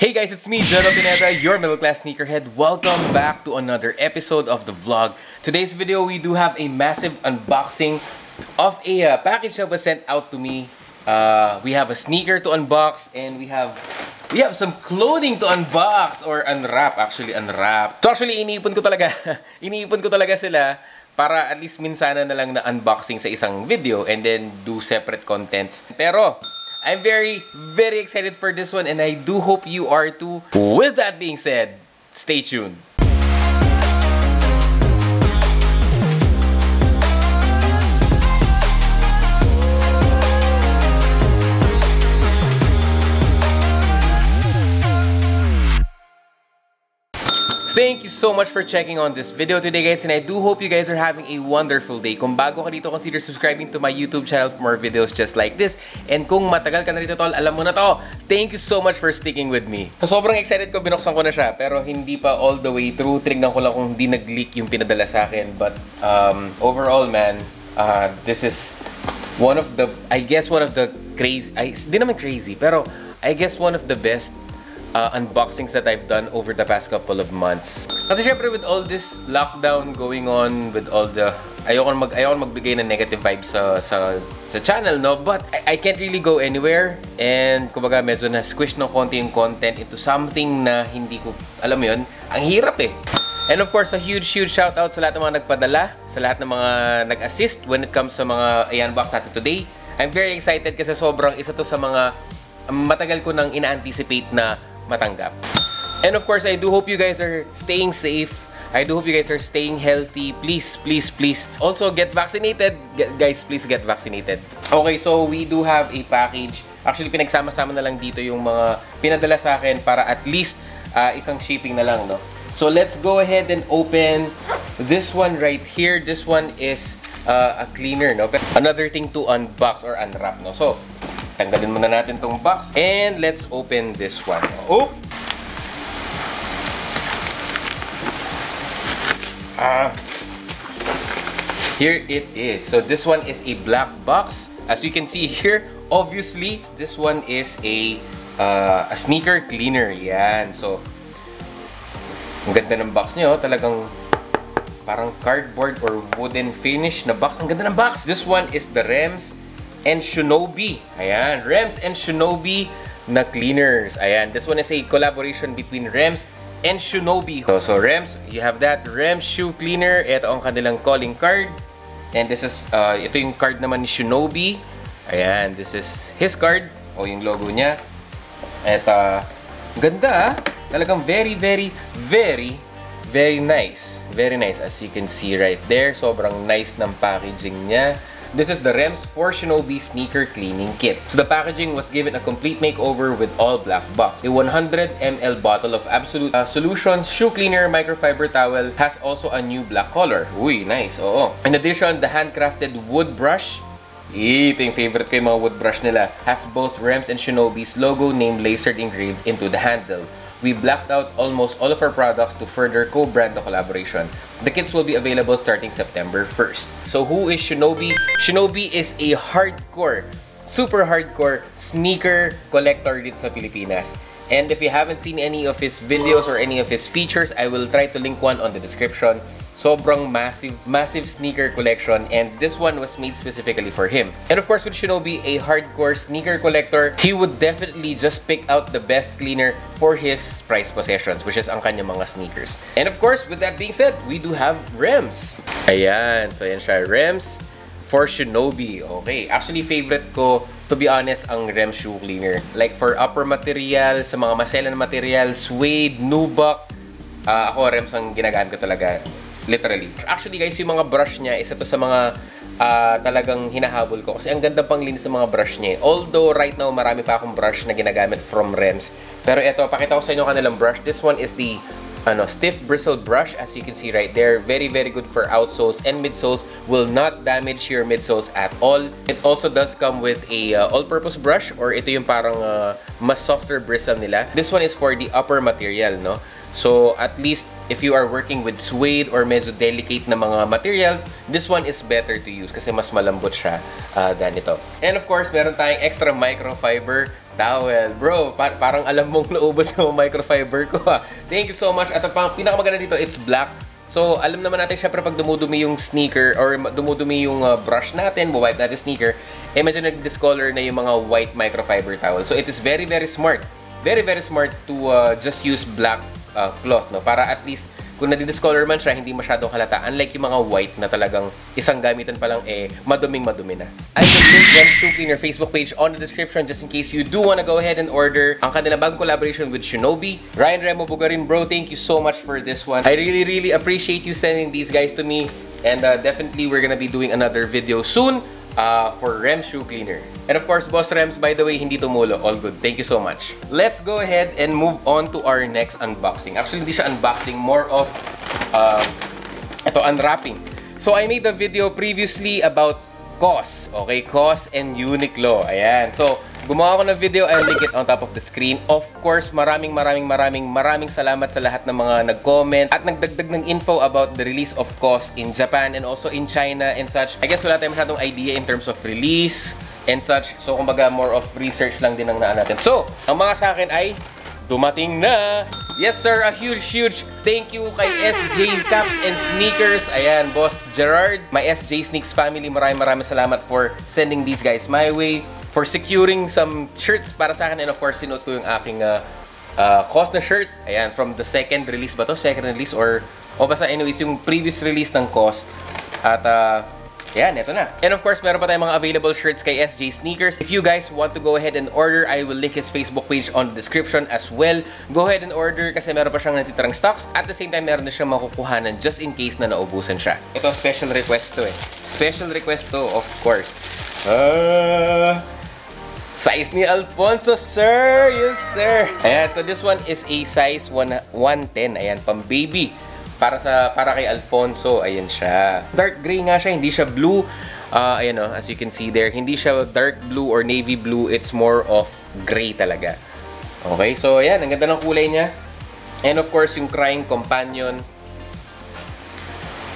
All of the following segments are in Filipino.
Hey guys, it's me, Jono Pineda, your middle class sneakerhead. Welcome back to another episode of the vlog. Today's video, we do have a massive unboxing of a uh, package that was sent out to me. Uh, we have a sneaker to unbox and we have we have some clothing to unbox or unwrap. Actually, unwrap. So actually, iniipon ko talaga. iniipon ko talaga sila para at least minsana na lang na unboxing sa isang video and then do separate contents. Pero, I'm very, very excited for this one and I do hope you are too. With that being said, stay tuned. Thank you so much for checking on this video today guys and I do hope you guys are having a wonderful day. Kung bago ka dito, consider subscribing to my YouTube channel for more videos just like this. And kung matagal ka na dito tol, alam mo na to. Thank you so much for sticking with me. So, sobrang excited ko, binuksan ko na siya pero hindi pa all the way through. Tinignan ko lang kung hindi nag-leak yung pinadala sa akin. But um, overall man, uh, this is one of the, I guess one of the crazy, I, di naman crazy, pero I guess one of the best uh, unboxings that I've done over the past couple of months. Kasi syempre with all this lockdown going on, with all the ayoko mag ayoko magbigay ng negative vibes sa sa sa channel no? But I, I can't really go anywhere. And kumbaga medyo na squish ng konti yung content into something na hindi ko alam mo yun ang hirap eh. And of course a huge huge shout out sa lahat ng mga nagpadala sa lahat ng mga nag-assist when it comes sa mga i-unbox natin today. I'm very excited kasi sobrang isa to sa mga matagal ko nang ina-anticipate na matanggap. And of course, I do hope you guys are staying safe. I do hope you guys are staying healthy. Please, please, please. Also, get vaccinated. Get, guys, please get vaccinated. Okay, so we do have a package. Actually, pinagsama-sama na lang dito yung mga pinadala sa akin para at least uh, isang shipping na lang, no? So, let's go ahead and open this one right here. This one is uh, a cleaner, no? Another thing to unbox or unwrap, no? So, tanggalin muna natin tong box. And let's open this one. Oh! Ah. Here it is. So this one is a black box. As you can see here, obviously, this one is a uh, a sneaker cleaner. Yan. So, ang ganda ng box niyo. Talagang parang cardboard or wooden finish na box. Ang ganda ng box. This one is the Rems and Shinobi. Ayan, Rems and Shinobi na cleaners. Ayan, this one is a collaboration between Rems and Shinobi. So, so Rems, you have that Rems shoe cleaner. Ito ang kanilang calling card. And this is, uh, ito yung card naman ni Shinobi. Ayan, this is his card. O yung logo niya. At, uh, ganda ah. Talagang very, very, very, very nice. Very nice as you can see right there. Sobrang nice ng packaging niya. This is the Rems 4 Shinobi Sneaker Cleaning Kit. So the packaging was given a complete makeover with all black box. The 100 ml bottle of Absolute uh, Solutions Shoe Cleaner Microfiber Towel has also a new black color. Uy, nice. Oo. In addition, the handcrafted wood brush ito yung favorite ko yung mga wood brush nila. Has both Rems and Shinobi's logo name lasered engraved into the handle we blacked out almost all of our products to further co-brand the collaboration. The kits will be available starting September 1st. So who is Shinobi? Shinobi is a hardcore, super hardcore sneaker collector dito sa Pilipinas. And if you haven't seen any of his videos or any of his features, I will try to link one on the description. Sobrang massive, massive sneaker collection and this one was made specifically for him. And of course, with Shinobi, a hardcore sneaker collector, he would definitely just pick out the best cleaner for his price possessions, which is ang kanyang mga sneakers. And of course, with that being said, we do have Rems. Ayan, so yan siya, Rems for Shinobi. Okay, actually favorite ko to be honest, ang Rem shoe cleaner. Like for upper material, sa mga maselan material, suede, nubuck, uh, ako Rems ang ginagamit ko talaga. Literally. Actually guys, yung mga brush niya, isa to sa mga uh, talagang hinahabol ko. Kasi ang ganda pang linis ng mga brush niya. Although right now, marami pa akong brush na ginagamit from Rems. Pero ito, pakita ko sa inyo kanilang brush. This one is the ano, stiff bristle brush as you can see right there. Very, very good for outsoles and midsoles. Will not damage your midsoles at all. It also does come with a uh, all-purpose brush or ito yung parang uh, mas softer bristle nila. This one is for the upper material, no? So, at least if you are working with suede or medyo delicate na mga materials, this one is better to use kasi mas malambot siya uh, than ito. And of course, meron tayong extra microfiber towel. Bro, pa- parang alam mong naubos yung microfiber ko ha. Thank you so much. At ang pinakamaganda dito, it's black. So, alam naman natin syempre pag dumudumi yung sneaker or dumudumi yung uh, brush natin, wipe natin sneaker, eh medyo nag-discolor na yung mga white microfiber towel. So, it is very, very smart. Very, very smart to uh, just use black uh, cloth, no? Para at least kung nadi-discolor man siya, hindi masyadong halata. Unlike yung mga white na talagang isang gamitan pa lang, eh, maduming madumi na. I will link Gem Shoe Cleaner Facebook page on the description just in case you do wanna go ahead and order ang kanilang bagong collaboration with Shinobi. Ryan Remo Bugarin, bro, thank you so much for this one. I really, really appreciate you sending these guys to me. And uh, definitely, we're gonna be doing another video soon uh, for Rem Shoe Cleaner. And of course, Boss Rems, by the way, hindi tumulo. All good. Thank you so much. Let's go ahead and move on to our next unboxing. Actually, hindi siya unboxing. More of, uh, ito, unwrapping. So, I made a video previously about COS. Okay, COS and Uniqlo. Ayan. So, gumawa ako ng video. I'll link it on top of the screen. Of course, maraming maraming maraming maraming salamat sa lahat ng mga nag-comment at nagdagdag ng info about the release of COS in Japan and also in China and such. I guess wala tayong masyadong idea in terms of release and such. So, kumbaga, more of research lang din ang naan natin. So, ang mga sa akin ay dumating na! Yes, sir! A huge, huge thank you kay SJ Caps and Sneakers. Ayan, Boss Gerard. My SJ Sneaks family, maraming maraming salamat for sending these guys my way. For securing some shirts para sa akin. And of course, sinuot ko yung aking uh, uh, COS na shirt. Ayan, from the second release ba to? Second release or... O basta anyways, yung previous release ng COS. At uh, yan, ito na. And of course, meron pa tayong mga available shirts kay SJ Sneakers. If you guys want to go ahead and order, I will link his Facebook page on the description as well. Go ahead and order kasi meron pa siyang natitirang stocks. At the same time, meron na siyang makukuhanan just in case na naubusan siya. Ito, special request to eh. Special request to, of course. Uh, size ni Alfonso, sir! Yes, sir! Ayan, so this one is a size 1, 110. Ayan, pang baby para sa para kay Alfonso, ayan siya. Dark gray nga siya, hindi siya blue. Uh, ayan o, as you can see there, hindi siya dark blue or navy blue, it's more of gray talaga. Okay, so ayan, ang ganda ng kulay niya. And of course, yung crying companion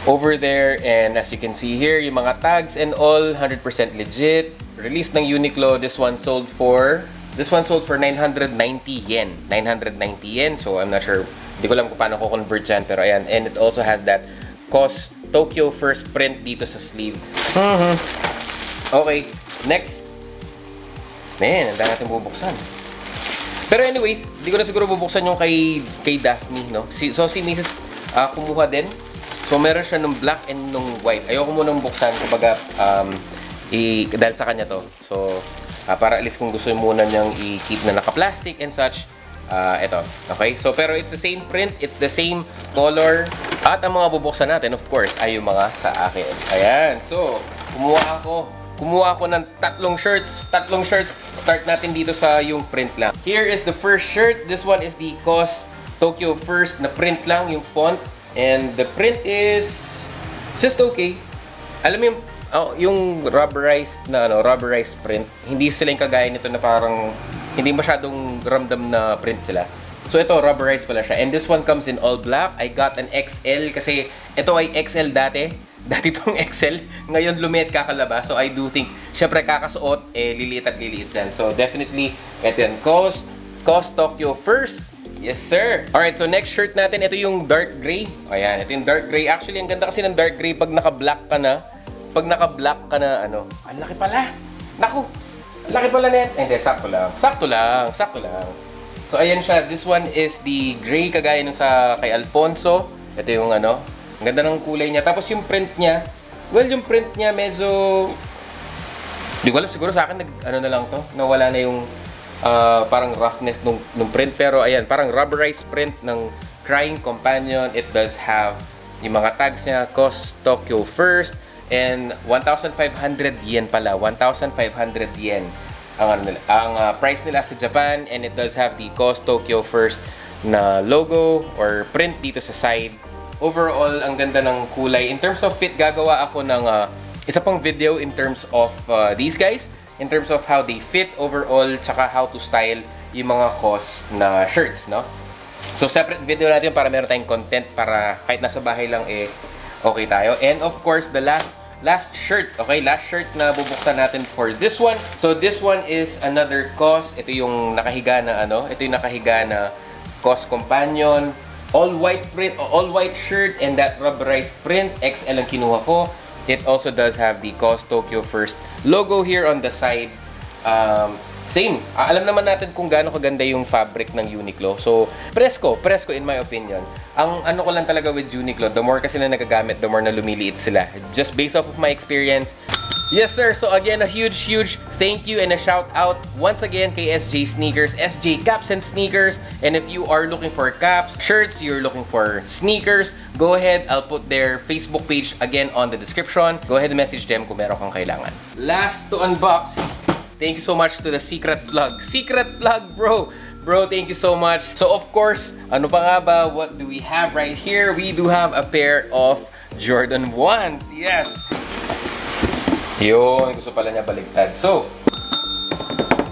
over there. And as you can see here, yung mga tags and all, 100% legit. Release ng Uniqlo, this one sold for, this one sold for 990 yen. 990 yen, so I'm not sure hindi ko alam kung paano ko convert yan, pero ayan. And it also has that COS Tokyo first print dito sa sleeve. Mm-hmm. Okay, next. Man, ang natin bubuksan. Pero anyways, hindi ko na siguro bubuksan yung kay, kay Daphne, no? Si, so, si Mrs. Uh, kumuha din. So, meron siya nung black and nung white. Ayoko munang buksan, kumbaga, um, i, dahil sa kanya to. So, uh, para at least kung gusto muna niyang i-keep na naka-plastic and such, uh, ito. Okay? So, pero it's the same print, it's the same color. At ang mga bubuksan natin, of course, ay yung mga sa akin. Ayan. So, kumuha ako. Kumuha ako ng tatlong shirts. Tatlong shirts. Start natin dito sa yung print lang. Here is the first shirt. This one is the COS Tokyo First na print lang, yung font. And the print is just okay. Alam mo yung, oh, yung rubberized na ano, rubberized print, hindi sila yung kagaya nito na parang hindi masyadong ramdam na print sila. So ito, rubberized pala siya. And this one comes in all black. I got an XL kasi ito ay XL dati. Dati itong XL. Ngayon lumiit kakalabas. So I do think, syempre kakasuot, eh liliit at liliit yan. So definitely, ito yan. COS, COS Tokyo first. Yes, sir. Alright, so next shirt natin, ito yung dark gray. Ayan, ito yung dark gray. Actually, ang ganda kasi ng dark gray pag naka-black ka na. Pag naka-black ka na, ano, ang laki pala. Naku, laki pala net. Eh, hindi, sakto lang. Sakto lang, sakto lang. So, ayan siya. This one is the gray kagaya nung sa kay Alfonso. Ito yung ano, ang ganda ng kulay niya. Tapos yung print niya, well, yung print niya medyo... Hindi ko alam, siguro sa akin, nag, ano na lang to, nawala na yung uh, parang roughness nung, nung print. Pero ayan, parang rubberized print ng Crying Companion. It does have yung mga tags niya, Cost Tokyo First, and 1,500 yen pala. 1,500 yen ang, ano ang uh, price nila sa Japan. And it does have the Cost Tokyo First na logo or print dito sa side. Overall, ang ganda ng kulay. In terms of fit, gagawa ako ng uh, isa pang video in terms of uh, these guys. In terms of how they fit overall, tsaka how to style yung mga COS na shirts, no? So, separate video natin para meron tayong content para kahit nasa bahay lang, eh, okay tayo. And of course, the last last shirt. Okay, last shirt na bubuksan natin for this one. So this one is another cos. Ito yung nakahiga na ano, ito yung nakahiga na cos companion. All white print, all white shirt and that rubberized print. XL ang kinuha ko. It also does have the COS Tokyo First logo here on the side. Um, same. Ah, alam naman natin kung gaano kaganda yung fabric ng Uniqlo. So, presko, presko in my opinion. Ang ano ko lang talaga with Uniqlo, the more kasi na nagagamit, the more na lumiliit sila. Just based off of my experience, Yes, sir. So again, a huge, huge thank you and a shout out once again kay SJ Sneakers, SJ Caps and Sneakers. And if you are looking for caps, shirts, you're looking for sneakers, go ahead. I'll put their Facebook page again on the description. Go ahead and message them kung meron kang kailangan. Last to unbox, thank you so much to the Secret Plug. Secret Plug, bro! Bro, thank you so much. So of course, ano pa nga ba? What do we have right here? We do have a pair of Jordan 1s. Yes! Yun, gusto pala niya baligtad. So,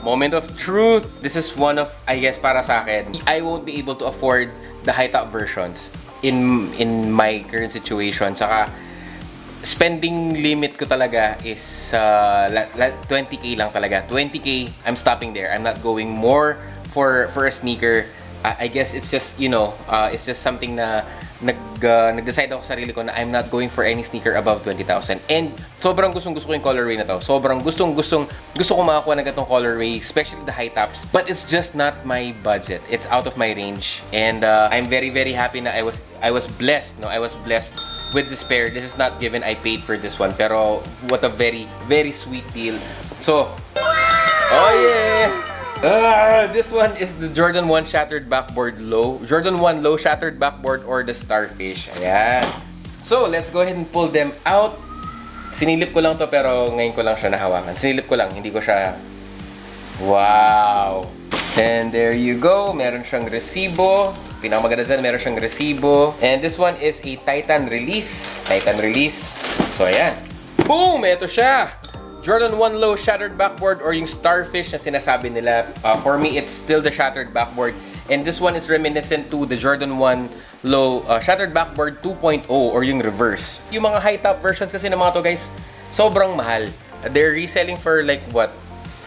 moment of truth. This is one of, I guess, para sa akin. I won't be able to afford the high-top versions in in my current situation. Tsaka, spending limit ko talaga is uh, 20k lang talaga. 20k, I'm stopping there. I'm not going more for for a sneaker. I, I guess it's just, you know, uh, it's just something na nag, uh, nag-decide ako sa sarili ko na I'm not going for any sneaker above 20,000. And sobrang gustong gusto ko yung colorway na to. Sobrang gustong gustong gusto ko makakuha ng ganitong colorway, especially the high tops. But it's just not my budget. It's out of my range. And uh, I'm very very happy na I was I was blessed, no? I was blessed with this pair. This is not given. I paid for this one. Pero what a very very sweet deal. So, oh yeah! Uh, this one is the Jordan 1 Shattered Backboard Low. Jordan 1 Low Shattered Backboard or the Starfish. Ayan. So, let's go ahead and pull them out. Sinilip ko lang to pero ngayon ko lang siya nahawakan. Sinilip ko lang, hindi ko siya... Wow! And there you go. Meron siyang resibo. Pinakamaganda dyan, meron siyang resibo. And this one is a Titan release. Titan release. So, ayan. Boom! Ito siya! Jordan 1 Low Shattered Backboard or yung Starfish na sinasabi nila. Uh, for me, it's still the Shattered Backboard. And this one is reminiscent to the Jordan 1 Low uh, Shattered Backboard 2.0 or yung reverse. Yung mga high-top versions kasi ng mga to guys, sobrang mahal. They're reselling for like what?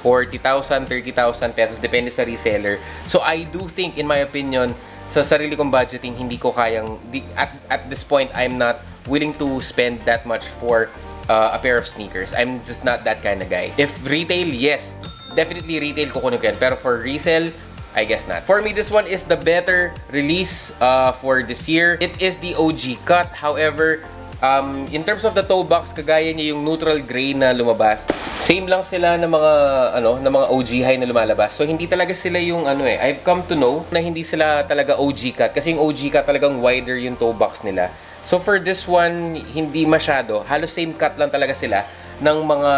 40,000, 30,000 pesos. Depende sa reseller. So I do think, in my opinion, sa sarili kong budgeting, hindi ko kayang, at, at this point, I'm not willing to spend that much for uh, a pair of sneakers. I'm just not that kind of guy. If retail, yes. Definitely retail kukunin ko yan. Pero for resale, I guess not. For me, this one is the better release uh, for this year. It is the OG cut. However, um, in terms of the toe box, kagaya niya yung neutral gray na lumabas. Same lang sila ng mga ano, ng mga OG high na lumalabas. So hindi talaga sila yung ano eh. I've come to know na hindi sila talaga OG cut kasi yung OG cut talagang wider yung toe box nila. So for this one, hindi masyado. Halos same cut lang talaga sila ng mga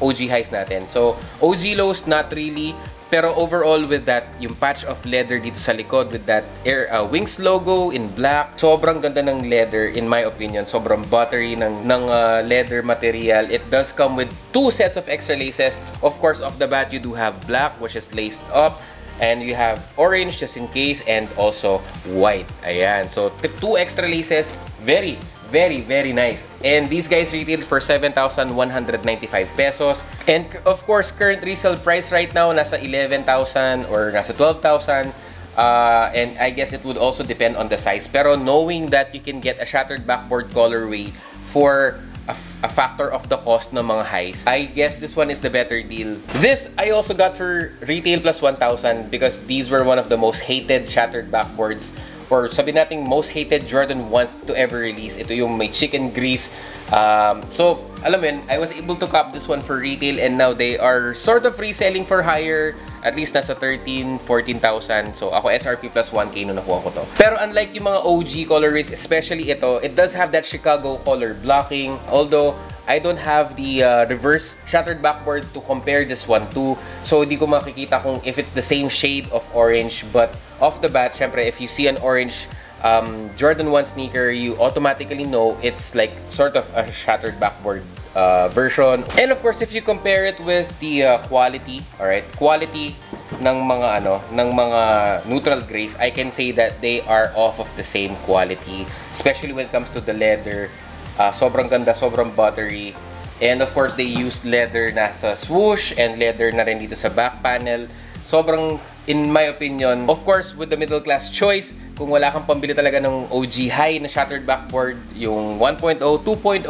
OG highs natin. So OG lows, not really. Pero overall with that, yung patch of leather dito sa likod with that Air uh, Wings logo in black, sobrang ganda ng leather in my opinion. Sobrang buttery ng, ng uh, leather material. It does come with two sets of extra laces. Of course, off the bat, you do have black which is laced up and you have orange just in case and also white. Ayan. So, two extra laces Very, very, very nice. And these guys retailed for 7,195 pesos. And of course, current resale price right now, nasa 11,000 or nasa 12,000. Uh, and I guess it would also depend on the size. Pero knowing that you can get a shattered backboard colorway for a, a factor of the cost ng mga highs, I guess this one is the better deal. This, I also got for retail plus 1,000 because these were one of the most hated shattered backboards or sabi nating most hated Jordan wants to ever release. Ito yung may chicken grease. Um, so, alam mo yun, I was able to cop this one for retail and now they are sort of reselling for higher. At least nasa 13, 14,000. So, ako SRP plus 1K nung nakuha ko to. Pero unlike yung mga OG colorways, especially ito, it does have that Chicago color blocking. Although, I don't have the uh, reverse shattered backboard to compare this one to. So, hindi ko makikita kung if it's the same shade of orange. But off the bat, syempre, if you see an orange um, Jordan 1 sneaker, you automatically know it's like sort of a shattered backboard uh, version. And of course, if you compare it with the uh, quality, all right, quality ng mga ano, ng mga neutral grays, I can say that they are off of the same quality, especially when it comes to the leather Uh, sobrang ganda, sobrang buttery. And of course, they used leather na sa swoosh and leather na rin dito sa back panel. Sobrang, in my opinion, of course, with the middle class choice, kung wala kang pambili talaga ng OG high na shattered backboard, yung 1.0, 2.0,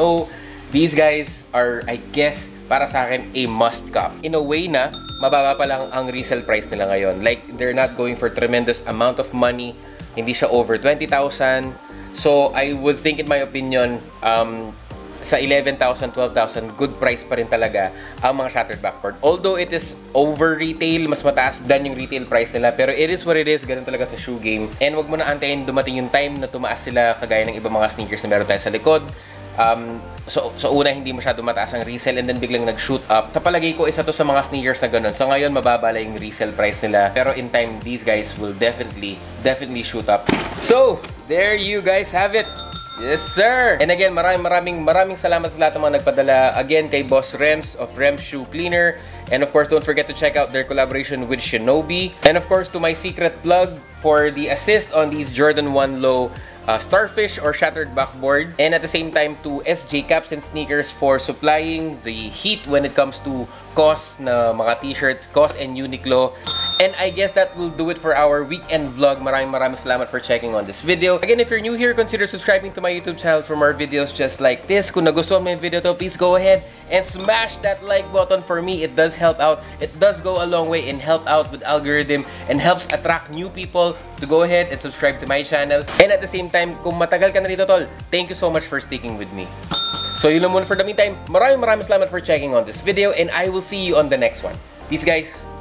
these guys are, I guess, para sa akin, a must cop. In a way na, mababa pa lang ang resale price nila ngayon. Like, they're not going for tremendous amount of money. Hindi siya over 20,000. So, I would think, in my opinion, um, sa 11,000, 12,000, good price pa rin talaga ang mga shattered backboard. Although it is over retail, mas mataas than yung retail price nila. Pero it is what it is, ganun talaga sa shoe game. And wag mo na antayin dumating yung time na tumaas sila kagaya ng ibang mga sneakers na meron tayo sa likod. Um, so, so una, hindi masyado mataas ang resale and then biglang nag-shoot up. Sa palagay ko, isa to sa mga sneakers na ganun. So ngayon, mababa lang yung resale price nila. Pero in time, these guys will definitely, definitely shoot up. So, there you guys have it. Yes, sir! And again, maraming maraming maraming salamat sa lahat ng mga nagpadala. Again, kay Boss Rems of Rems Shoe Cleaner. And of course, don't forget to check out their collaboration with Shinobi. And of course, to my secret plug for the assist on these Jordan 1 Low uh, Starfish or Shattered Backboard. And at the same time, to SJ Caps and Sneakers for supplying the heat when it comes to COS na mga t-shirts, COS and Uniqlo. And I guess that will do it for our weekend vlog. Maraming maraming salamat for checking on this video. Again, if you're new here, consider subscribing to my YouTube channel for more videos just like this. Kung nagustuhan mo yung video to, please go ahead and smash that like button for me. It does help out. It does go a long way and help out with algorithm and helps attract new people to go ahead and subscribe to my channel. And at the same time, kung matagal ka na dito, tol, thank you so much for sticking with me. So yun lang muna for the meantime. Maraming maraming salamat for checking on this video and I will see you on the next one. Peace guys!